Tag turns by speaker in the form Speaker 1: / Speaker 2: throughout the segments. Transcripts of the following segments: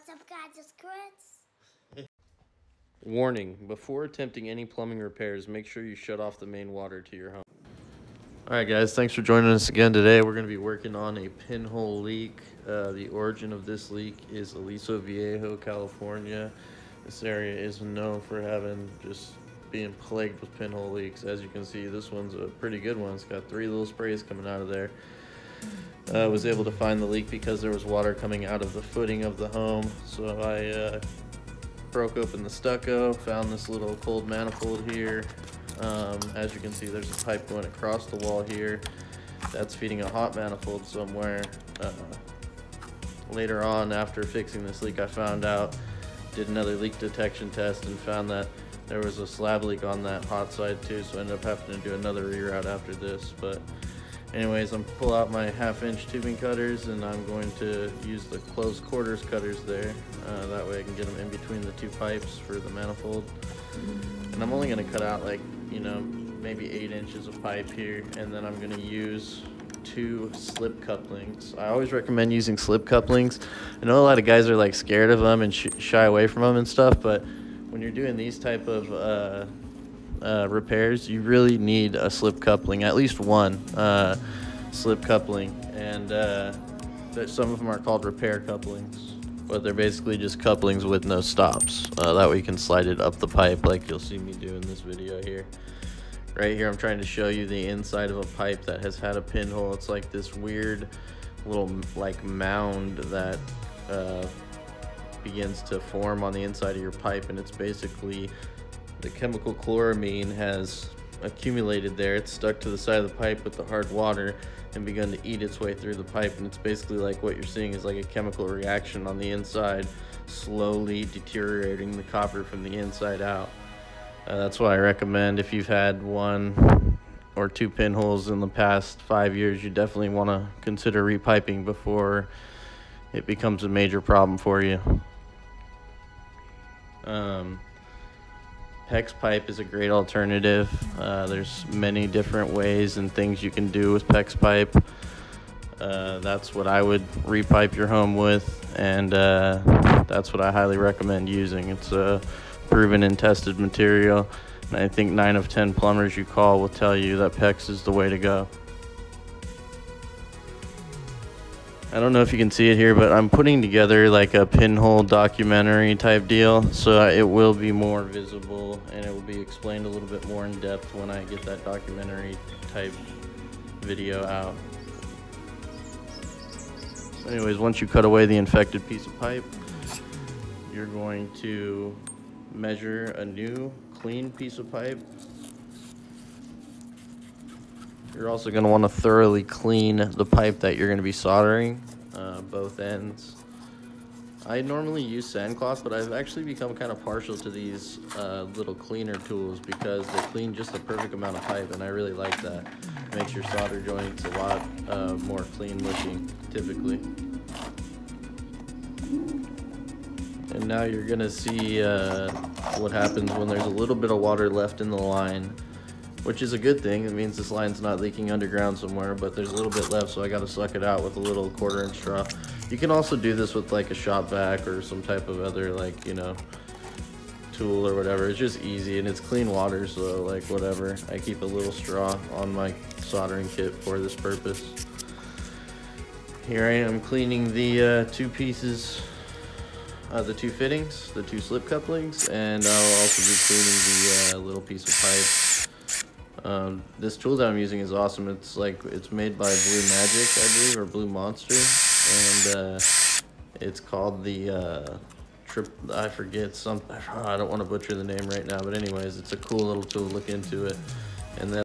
Speaker 1: What's up, guys? It's Chris.
Speaker 2: Warning, before attempting any plumbing repairs, make sure you shut off the main water to your home. Alright guys, thanks for joining us again today. We're going to be working on a pinhole leak. Uh, the origin of this leak is Aliso Viejo, California. This area is known for having just being plagued with pinhole leaks. As you can see, this one's a pretty good one. It's got three little sprays coming out of there. Uh, was able to find the leak because there was water coming out of the footing of the home. So I uh, broke open the stucco, found this little cold manifold here. Um, as you can see, there's a pipe going across the wall here. That's feeding a hot manifold somewhere. Uh, later on, after fixing this leak, I found out, did another leak detection test and found that there was a slab leak on that hot side too, so I ended up having to do another reroute after this. But anyways, I'm pull out my half inch tubing cutters and I'm going to use the close quarters cutters there. Uh, that way I can get them in between the two pipes for the manifold. And I'm only gonna cut out like, you know, maybe eight inches of pipe here and then I'm gonna use two slip couplings. I always recommend using slip couplings. I know a lot of guys are like scared of them and sh shy away from them and stuff, but when you're doing these type of uh, uh, repairs, you really need a slip coupling, at least one uh, slip coupling, and uh, some of them are called repair couplings, but they're basically just couplings with no stops. Uh, that way you can slide it up the pipe like you'll see me do in this video here. Right here I'm trying to show you the inside of a pipe that has had a pinhole. It's like this weird little like mound that uh, begins to form on the inside of your pipe and it's basically the chemical chloramine has accumulated there. It's stuck to the side of the pipe with the hard water and begun to eat its way through the pipe. And it's basically like what you're seeing is like a chemical reaction on the inside, slowly deteriorating the copper from the inside out. Uh, that's why I recommend if you've had one or two pinholes in the past five years, you definitely want to consider repiping before it becomes a major problem for you. Um, PEX pipe is a great alternative. Uh, there's many different ways and things you can do with PEX pipe. Uh, that's what I would repipe your home with, and uh, that's what I highly recommend using. It's a proven and tested material, and I think 9 of 10 plumbers you call will tell you that PEX is the way to go. I don't know if you can see it here, but I'm putting together like a pinhole documentary type deal. So it will be more visible and it will be explained a little bit more in depth when I get that documentary type video out. Anyways, once you cut away the infected piece of pipe, you're going to measure a new clean piece of pipe you're also going to want to thoroughly clean the pipe that you're going to be soldering, uh, both ends. I normally use sandcloth, but I've actually become kind of partial to these uh, little cleaner tools because they clean just the perfect amount of pipe, and I really like that. It makes your solder joints a lot uh, more clean looking, typically. And now you're gonna see uh, what happens when there's a little bit of water left in the line which is a good thing. It means this line's not leaking underground somewhere, but there's a little bit left, so I gotta suck it out with a little quarter inch straw. You can also do this with like a shop vac or some type of other like, you know, tool or whatever. It's just easy and it's clean water, so like whatever. I keep a little straw on my soldering kit for this purpose. Here I am cleaning the uh, two pieces, uh, the two fittings, the two slip couplings, and I'll also be cleaning the uh, little piece of pipe um, this tool that I'm using is awesome. It's like it's made by Blue Magic, I believe, or Blue Monster, and uh, it's called the uh, trip. I forget some. I don't want to butcher the name right now, but anyways, it's a cool little tool. Look into it, and then.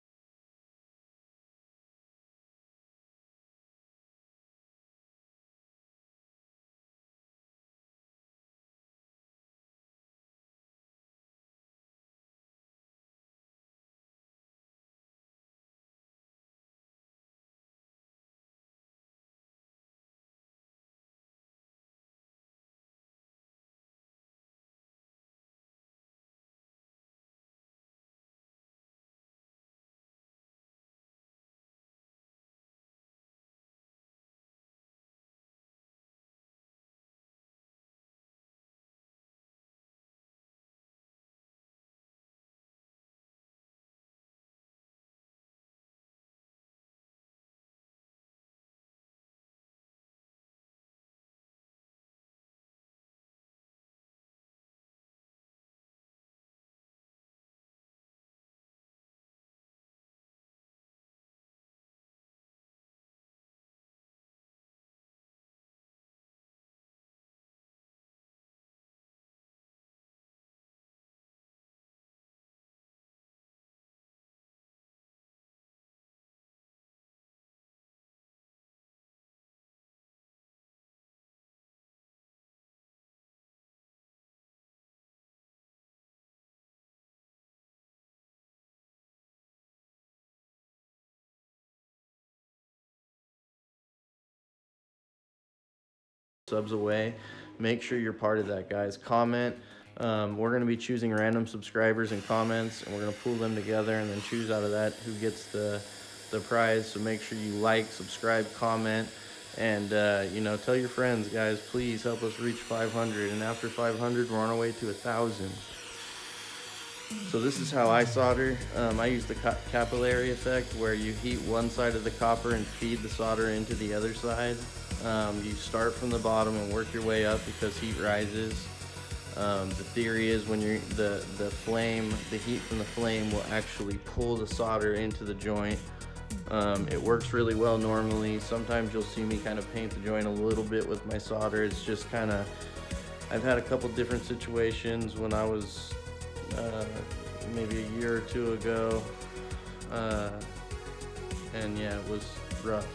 Speaker 2: Subs away. Make sure you're part of that, guys. Comment. Um, we're going to be choosing random subscribers and comments, and we're going to pull them together and then choose out of that who gets the the prize. So make sure you like, subscribe, comment, and uh, you know tell your friends, guys. Please help us reach 500. And after 500, we're on our way to a thousand. So this is how I solder. Um, I use the capillary effect where you heat one side of the copper and feed the solder into the other side. Um, you start from the bottom and work your way up because heat rises. Um, the theory is when you're the the flame, the heat from the flame will actually pull the solder into the joint. Um, it works really well normally. Sometimes you'll see me kind of paint the joint a little bit with my solder. It's just kind of, I've had a couple different situations when I was uh, maybe a year or two ago. Uh, and yeah, it was rough.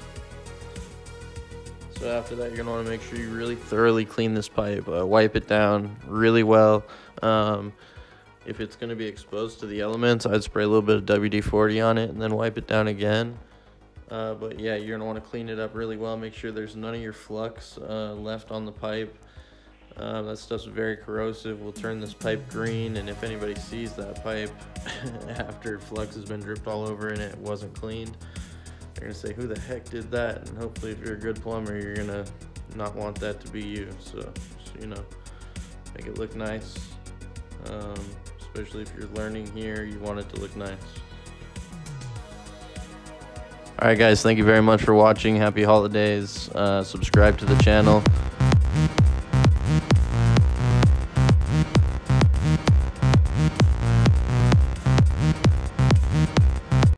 Speaker 2: So after that, you're gonna wanna make sure you really thoroughly clean this pipe. Uh, wipe it down really well. Um, if it's gonna be exposed to the elements, I'd spray a little bit of WD-40 on it and then wipe it down again. Uh, but yeah, you're gonna wanna clean it up really well. Make sure there's none of your flux uh, left on the pipe. Uh, that stuff's very corrosive. Will turn this pipe green, and if anybody sees that pipe after flux has been dripped all over and it wasn't cleaned, they're gonna say, "Who the heck did that?" And hopefully, if you're a good plumber, you're gonna not want that to be you. So, so you know, make it look nice. Um, especially if you're learning here, you want it to look nice. All right, guys, thank you very much for watching. Happy holidays. Uh, subscribe to the channel.